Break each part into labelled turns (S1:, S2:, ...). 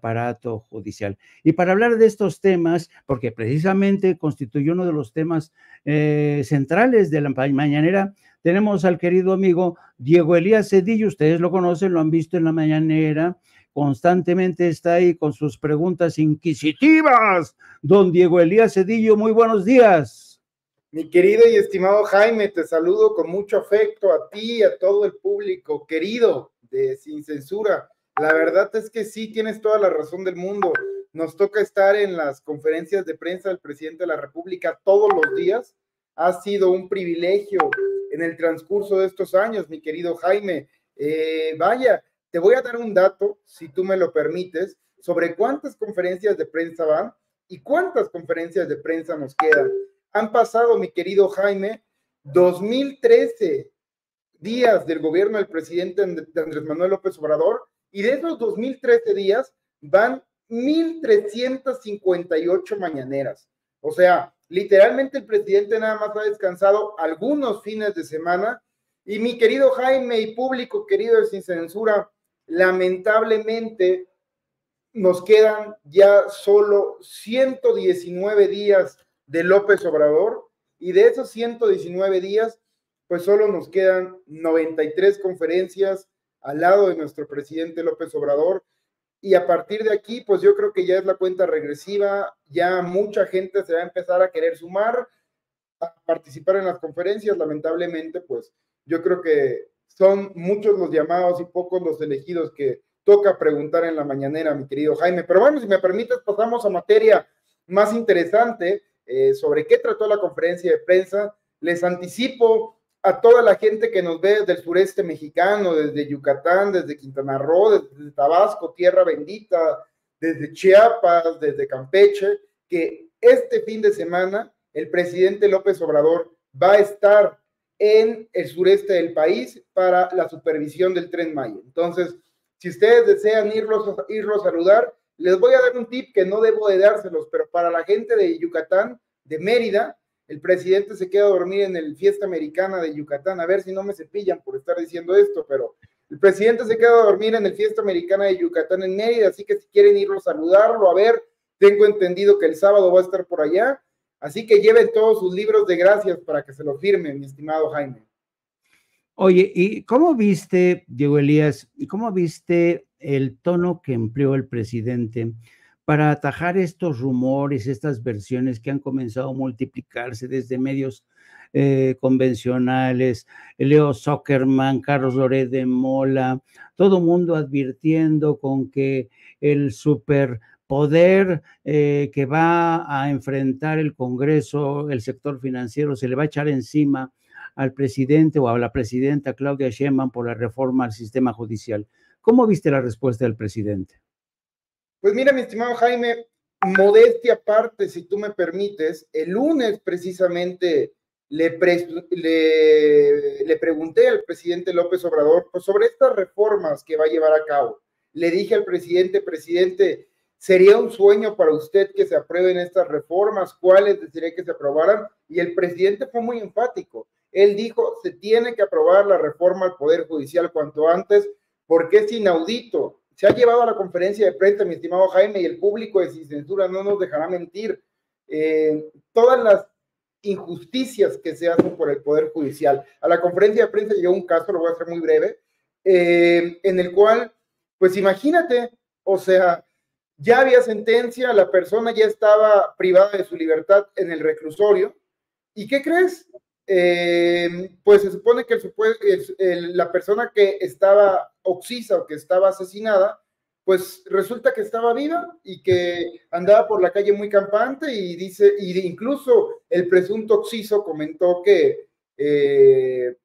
S1: aparato judicial. Y para hablar de estos temas, porque precisamente constituyó uno de los temas eh, centrales de la mañanera, tenemos al querido amigo Diego Elías Cedillo, ustedes lo conocen, lo han visto en la mañanera, constantemente está ahí con sus preguntas inquisitivas. Don Diego Elías Cedillo, muy buenos días.
S2: Mi querido y estimado Jaime, te saludo con mucho afecto a ti y a todo el público querido de Sin Censura. La verdad es que sí, tienes toda la razón del mundo. Nos toca estar en las conferencias de prensa del presidente de la República todos los días. Ha sido un privilegio en el transcurso de estos años, mi querido Jaime. Eh, vaya, te voy a dar un dato, si tú me lo permites, sobre cuántas conferencias de prensa van y cuántas conferencias de prensa nos quedan. Han pasado, mi querido Jaime, 2013 días del gobierno del presidente Andrés Manuel López Obrador y de esos 2013 días van 1.358 mañaneras. O sea, literalmente el presidente nada más ha descansado algunos fines de semana. Y mi querido Jaime y público querido de Sin Censura, lamentablemente nos quedan ya solo 119 días de López Obrador y de esos 119 días, pues solo nos quedan 93 conferencias, al lado de nuestro presidente López Obrador. Y a partir de aquí, pues yo creo que ya es la cuenta regresiva, ya mucha gente se va a empezar a querer sumar, a participar en las conferencias, lamentablemente, pues yo creo que son muchos los llamados y pocos los elegidos que toca preguntar en la mañanera, mi querido Jaime. Pero bueno, si me permites, pasamos a materia más interesante eh, sobre qué trató la conferencia de prensa. Les anticipo a toda la gente que nos ve desde el sureste mexicano, desde Yucatán, desde Quintana Roo, desde Tabasco, Tierra Bendita, desde Chiapas, desde Campeche, que este fin de semana el presidente López Obrador va a estar en el sureste del país para la supervisión del tren Maya. Entonces, si ustedes desean irlos, irlos a saludar, les voy a dar un tip que no debo de dárselos, pero para la gente de Yucatán, de Mérida, el presidente se queda a dormir en el fiesta americana de Yucatán, a ver si no me cepillan por estar diciendo esto, pero el presidente se queda a dormir en el fiesta americana de Yucatán en Mérida, así que si quieren irlo a saludarlo, a ver, tengo entendido que el sábado va a estar por allá, así que lleven todos sus libros de gracias para que se lo firmen, mi estimado Jaime.
S1: Oye, ¿y cómo viste, Diego Elías, y cómo viste el tono que empleó el presidente? Para atajar estos rumores, estas versiones que han comenzado a multiplicarse desde medios eh, convencionales, Leo Zuckerman, Carlos Loret de Mola, todo mundo advirtiendo con que el superpoder eh, que va a enfrentar el Congreso, el sector financiero, se le va a echar encima al presidente o a la presidenta Claudia Sheinbaum por la reforma al sistema judicial. ¿Cómo viste la respuesta del presidente?
S2: Pues mira, mi estimado Jaime, modestia aparte, si tú me permites, el lunes precisamente le, le, pregunté al presidente López Obrador pues, sobre estas reformas que va a llevar a cabo. Le dije al presidente, presidente, ¿sería un sueño para usted que se aprueben estas reformas? ¿Cuáles desearía que se aprobaran? Y el presidente fue muy enfático. Él dijo, se tiene que aprobar la reforma al Poder Judicial cuanto antes, porque es inaudito se ha llevado a la conferencia de prensa, mi estimado Jaime, y el público de Sin Censura no nos dejará mentir. Eh, todas las injusticias que se hacen por el Poder Judicial. A la conferencia de prensa llegó un caso, lo voy a hacer muy breve, eh, en el cual, pues imagínate, o sea, ya había sentencia, la persona ya estaba privada de su libertad en el reclusorio, ¿y qué crees? Eh, pues se supone que la persona que estaba oxisa o que estaba asesinada, pues resulta que estaba viva y que andaba por la calle muy campante y dice, y incluso el presunto oxiso comentó que eh,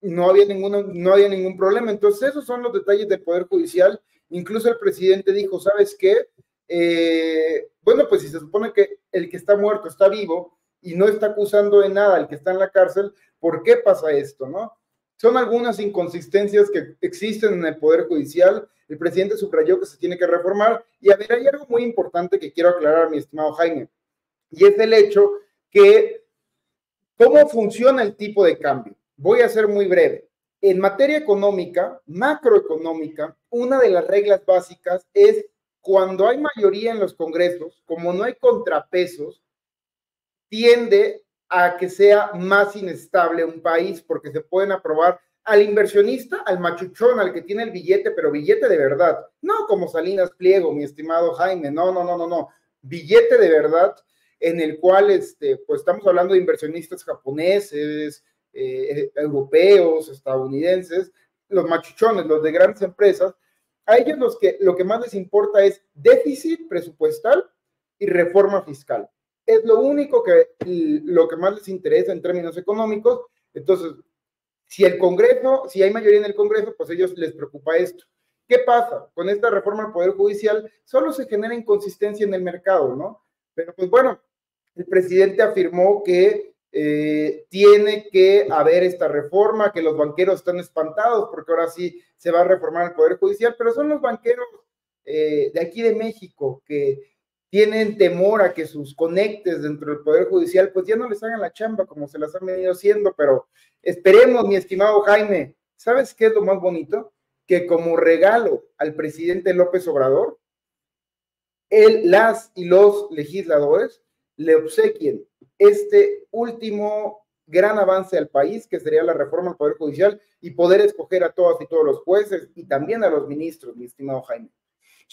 S2: no, había ninguno, no había ningún problema. Entonces esos son los detalles del Poder Judicial. Incluso el presidente dijo, ¿sabes qué? Eh, bueno, pues si se supone que el que está muerto está vivo, y no está acusando de nada al que está en la cárcel, ¿por qué pasa esto, no? Son algunas inconsistencias que existen en el Poder Judicial. El presidente subrayó que se tiene que reformar. Y a ver, hay algo muy importante que quiero aclarar, mi estimado Jaime, y es el hecho que, ¿cómo funciona el tipo de cambio? Voy a ser muy breve. En materia económica, macroeconómica, una de las reglas básicas es cuando hay mayoría en los congresos, como no hay contrapesos, tiende a que sea más inestable un país porque se pueden aprobar al inversionista, al machuchón, al que tiene el billete, pero billete de verdad, no como Salinas Pliego, mi estimado Jaime, no, no, no, no, no, billete de verdad en el cual, este, pues estamos hablando de inversionistas japoneses, eh, europeos, estadounidenses, los machuchones, los de grandes empresas, a ellos los que, lo que más les importa es déficit presupuestal y reforma fiscal. Es lo único que, lo que más les interesa en términos económicos. Entonces, si el Congreso, si hay mayoría en el Congreso, pues ellos les preocupa esto. ¿Qué pasa? Con esta reforma al Poder Judicial solo se genera inconsistencia en el mercado, ¿no? Pero pues bueno, el presidente afirmó que eh, tiene que haber esta reforma, que los banqueros están espantados porque ahora sí se va a reformar el Poder Judicial, pero son los banqueros eh, de aquí de México que tienen temor a que sus conectes dentro del Poder Judicial pues ya no les hagan la chamba como se las han venido haciendo, pero esperemos, mi estimado Jaime, ¿sabes qué es lo más bonito? Que como regalo al presidente López Obrador, él, las y los legisladores le obsequien este último gran avance al país, que sería la reforma al Poder Judicial y poder escoger a todas y todos los jueces y también a los ministros, mi estimado Jaime.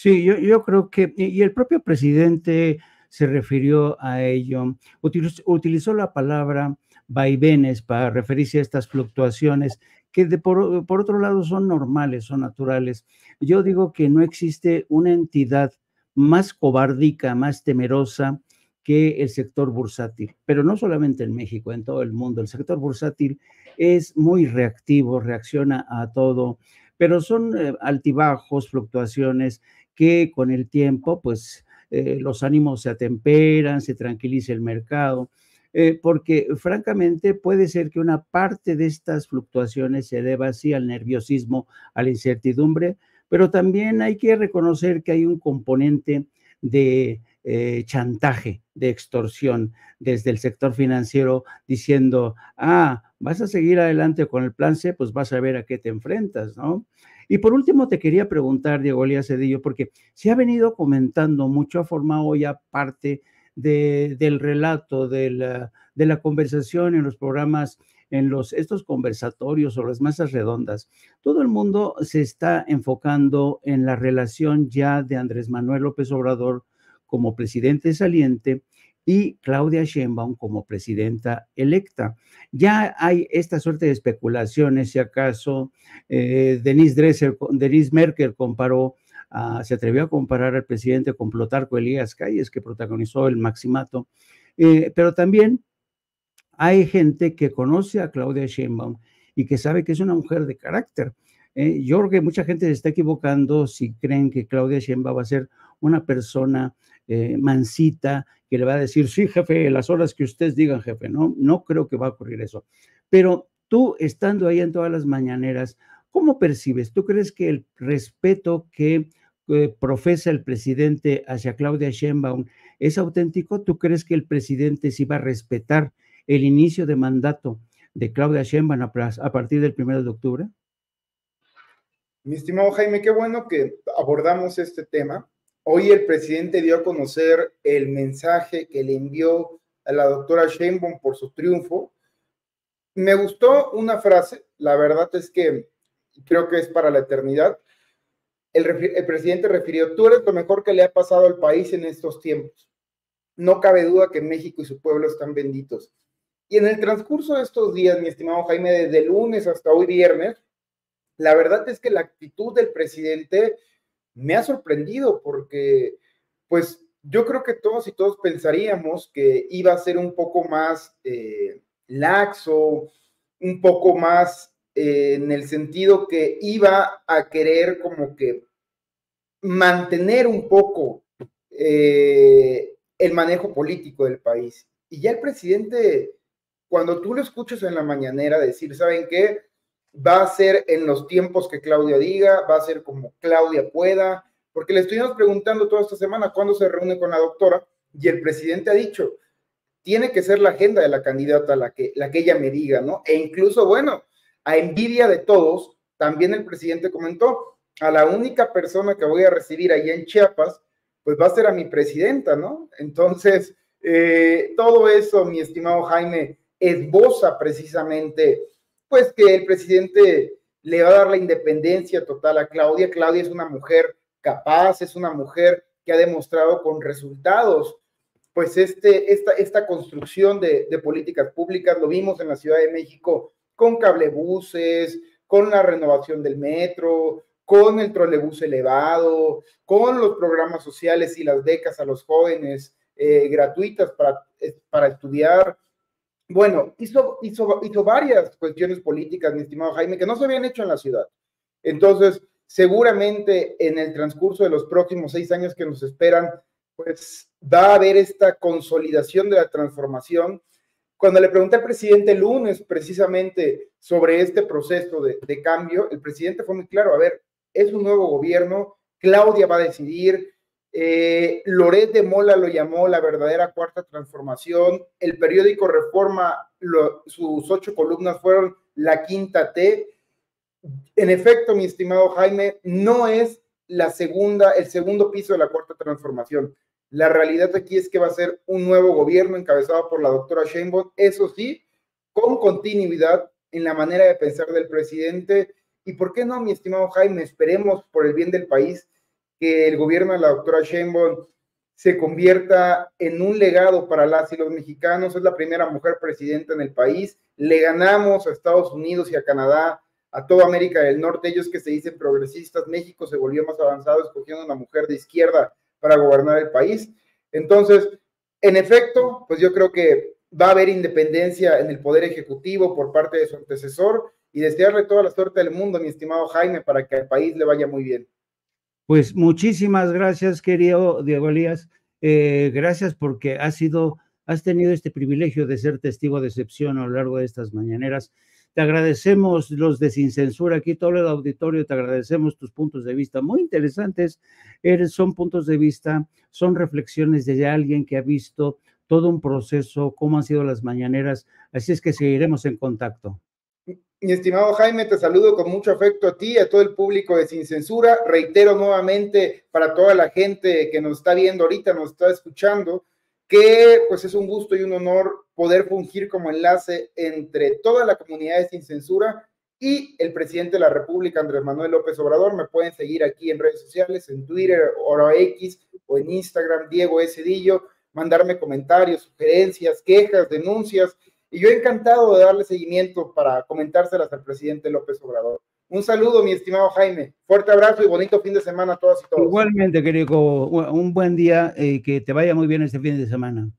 S1: Sí, yo, yo creo que, y el propio presidente se refirió a ello, utilizó, utilizó la palabra vaivenes para referirse a estas fluctuaciones que de por, por, otro lado son normales, son naturales. Yo digo que no existe una entidad más cobardica, más temerosa que el sector bursátil, pero no solamente en México, en todo el mundo. El sector bursátil es muy reactivo, reacciona a todo, pero son eh, altibajos, fluctuaciones que con el tiempo, pues eh, los ánimos se atemperan, se tranquiliza el mercado, eh, porque francamente puede ser que una parte de estas fluctuaciones se deba así al nerviosismo, a la incertidumbre, pero también hay que reconocer que hay un componente de chantaje, de extorsión desde el sector financiero diciendo, ah, vas a seguir adelante con el plan C, pues vas a ver a qué te enfrentas, ¿no? Y por último, te quería preguntar, Diego Elías Cedillo, porque se ha venido comentando mucho, ha formado ya parte de, del relato, de la, de la conversación en los programas en los, estos conversatorios o las mesas redondas, todo el mundo se está enfocando en la relación ya de Andrés Manuel López Obrador como presidente saliente y Claudia Sheinbaum como presidenta electa. Ya hay esta suerte de especulaciones, si acaso eh, Denise, Merkel comparó, se atrevió a comparar al presidente con Plotarco Elías Calles, que protagonizó el Maximato, eh, pero también hay gente que conoce a Claudia Sheinbaum y que sabe que es una mujer de carácter. Eh, yo creo que mucha gente se está equivocando si creen que Claudia Sheinbaum va a ser una persona eh, mansita que le va a decir, sí, jefe, las horas que ustedes digan, jefe, no, no creo que va a ocurrir eso. Pero tú, estando ahí en todas las mañaneras, ¿cómo percibes? ¿Tú crees que el respeto que profesa el presidente hacia Claudia Sheinbaum es auténtico? ¿Tú crees que el presidente sí va a respetar el inicio de mandato de Claudia Sheinbaum a partir del primero de octubre?
S2: Mi estimado Jaime, qué bueno que abordamos este tema. Hoy el presidente dio a conocer el mensaje que le envió a la doctora Sheinbaum por su triunfo. Me gustó una frase, la verdad es que creo que es para la eternidad. El, el, presidente refirió, tú eres lo mejor que le ha pasado al país en estos tiempos. No cabe duda que México y su pueblo están benditos. Y en el transcurso de estos días, mi estimado Jaime, desde lunes hasta hoy viernes, la verdad es que la actitud del presidente me ha sorprendido porque, pues, yo creo que todos y todos pensaríamos que iba a ser un poco más eh, laxo, un poco más eh, en el sentido que iba a querer como que mantener un poco eh, el manejo político del país. Y ya el presidente, cuando tú lo escuchas en la mañanera decir, ¿saben qué? Va a ser en los tiempos que Claudia diga, va a ser como Claudia pueda, porque le estuvimos preguntando toda esta semana cuándo se reúne con la doctora y el presidente ha dicho, tiene que ser la agenda de la candidata la que, la que ella me diga, ¿no? E incluso, bueno, a envidia de todos, también el presidente comentó, a la única persona que voy a recibir allá en Chiapas, pues va a ser a mi presidenta, ¿no? Entonces, eh, todo eso, mi estimado Jaime, esboza precisamente, pues que el presidente le va a dar la independencia total a Claudia. Claudia es una mujer capaz, es una mujer que ha demostrado con resultados, pues este, esta, esta construcción de, políticas públicas, lo vimos en la Ciudad de México con cablebuses, con la renovación del metro, con el trolebús elevado, con los programas sociales y las becas a los jóvenes eh, gratuitas para, para estudiar. Bueno, hizo, hizo, varias cuestiones políticas, mi estimado Jaime, que no se habían hecho en la ciudad. Entonces, seguramente en el transcurso de los próximos seis años que nos esperan, pues va a haber esta consolidación de la transformación. Cuando le pregunté al presidente lunes precisamente sobre este proceso de cambio, el presidente fue muy claro, a ver, es un nuevo gobierno, Claudia va a decidir, eh, Loret de Mola lo llamó la verdadera cuarta transformación, el periódico Reforma, sus ocho columnas fueron la quinta T. En efecto, mi estimado Jaime, no es la segunda, el segundo piso de la cuarta transformación. La realidad aquí es que va a ser un nuevo gobierno encabezado por la doctora Sheinbaum, eso sí, con continuidad en la manera de pensar del presidente y por qué no, mi estimado Jaime, esperemos por el bien del país que el gobierno de la doctora Sheinbaum se convierta en un legado para las y los mexicanos. Es la primera mujer presidenta en el país. Le ganamos a Estados Unidos y a Canadá, a toda América del Norte, ellos que se dicen progresistas. México se volvió más avanzado escogiendo una mujer de izquierda para gobernar el país. Entonces, en efecto, pues yo creo que va a haber independencia en el poder ejecutivo por parte de su antecesor y desearle toda la suerte del mundo, mi estimado Jaime, para que al país le vaya muy bien.
S1: Pues muchísimas gracias, querido Diego Elías. Eh, gracias porque has sido, has tenido este privilegio de ser testigo de excepción a lo largo de estas mañaneras. Te agradecemos los de Sin Censura, aquí todo el auditorio, te agradecemos tus puntos de vista muy interesantes. Eres, son puntos de vista, son reflexiones de alguien que ha visto todo un proceso, cómo han sido las mañaneras. Así es que seguiremos en contacto.
S2: Mi estimado Jaime, te saludo con mucho afecto a ti, a todo el público de Sin Censura. Reitero nuevamente para toda la gente que nos está viendo ahorita, nos está escuchando, que pues es un gusto y un honor poder fungir como enlace entre toda la comunidad de Sin Censura y el presidente de la República, Andrés Manuel López Obrador. Me pueden seguir aquí en redes sociales, en Twitter, o X o en Instagram, Diego S. Dillo, mandarme comentarios, sugerencias, quejas, denuncias y yo encantado de darle seguimiento para comentárselas al presidente López Obrador. Un saludo, mi estimado Jaime. Fuerte abrazo y bonito fin de semana a todas y todos.
S1: Igualmente, querido, un buen día y que te vaya muy bien este fin de semana.